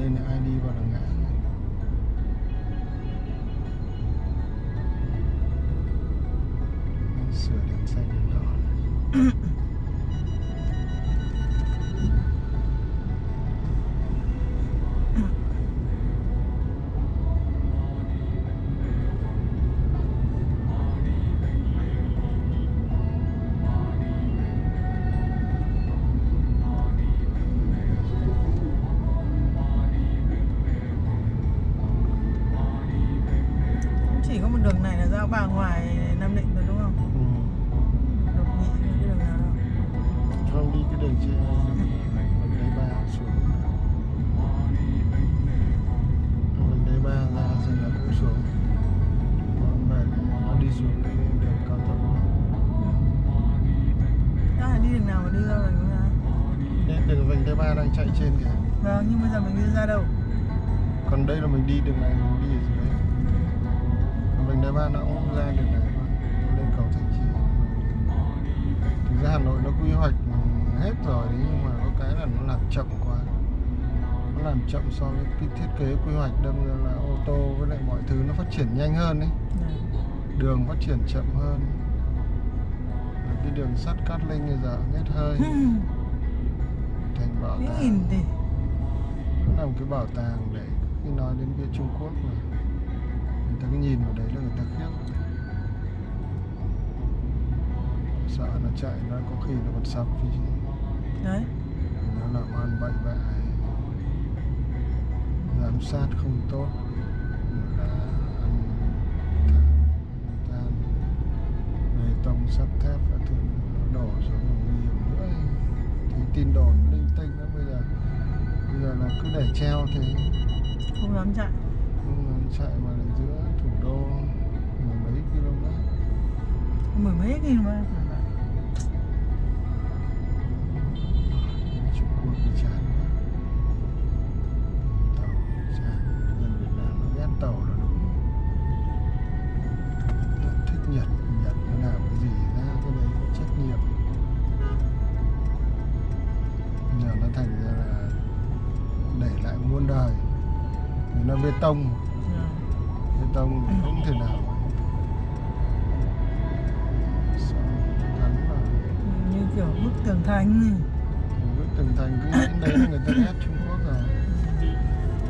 đây là ai đi vào là ngã. Sửa đèn xanh đèn đỏ có một đường này là ra bà ngoài Nam Định rồi đúng không? ừ. Độc với cái đường nào? Đâu không đi cái đường trên đai ba xuống. Vành đai ba ra rồi là cũng xuống. Còn về nó đi xuống cái đường cao tốc. Ta là đi đường nào mà đi ra đường ra nên đường vành đai ba đang chạy trên kìa. Vâng, nhưng bây giờ mình đi ra đâu? còn đây là mình đi đường này mình đi ở dưới vành đai ba nó cũng ra thôi Nó lên cầu Thanh Trì thực ra Hà Nội nó quy hoạch hết rồi đấy nhưng mà có cái là nó làm chậm quá. Nó làm chậm so với cái thiết kế quy hoạch đâm ra là ô tô với lại mọi thứ nó phát triển nhanh hơn đấy Này. đường phát triển chậm hơn. Và cái đường sắt Cát Linh bây giờ hết hơi. Thành bảo tàng. nó là một cái bảo tàng để khi nói đến cái Trung Quốc mà nó chạy nó có khi nó còn sập chứ. Gì Đấy. Nó làm ăn bậy bạ. Giám sát không tốt. Là ăn than. Bê tông sắt thép các thứ nó đổ xuống nguy hiểm nữa. Thì tin đồn linh tinh đó bây giờ. Bây giờ là cứ để treo thế. Không dám chạy. Không dám chạy mà lại giữa thủ đô mười mấy km. Mười mấy nghìn nó bê tông. Bê tông không thể nào? Như kiểu bức tường thành bức tường thành cứ đấy là người ta ghét Trung Quốc rồi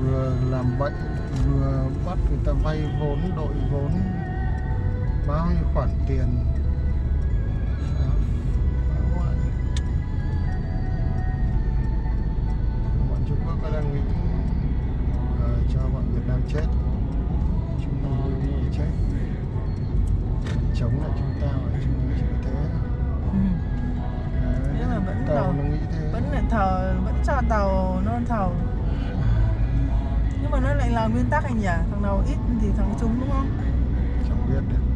vừa làm bệnh vừa bắt người ta vay vốn đội vốn bao nhiêu khoản tiền. Bọn Trung Quốc đang nghĩ Nam chết. Chúng vui vui chết. Chống lại chúng ta và chúng mình chỉ thế. Ừ. Đấy, Nghĩa là vẫn tàu nó nghĩ thế. Vẫn lại thờ Vẫn cho tàu nó thầu Nhưng mà nó lại là nguyên tắc anh nhỉ? Thằng nào ít thì thằng trúng đúng không? chẳng biết được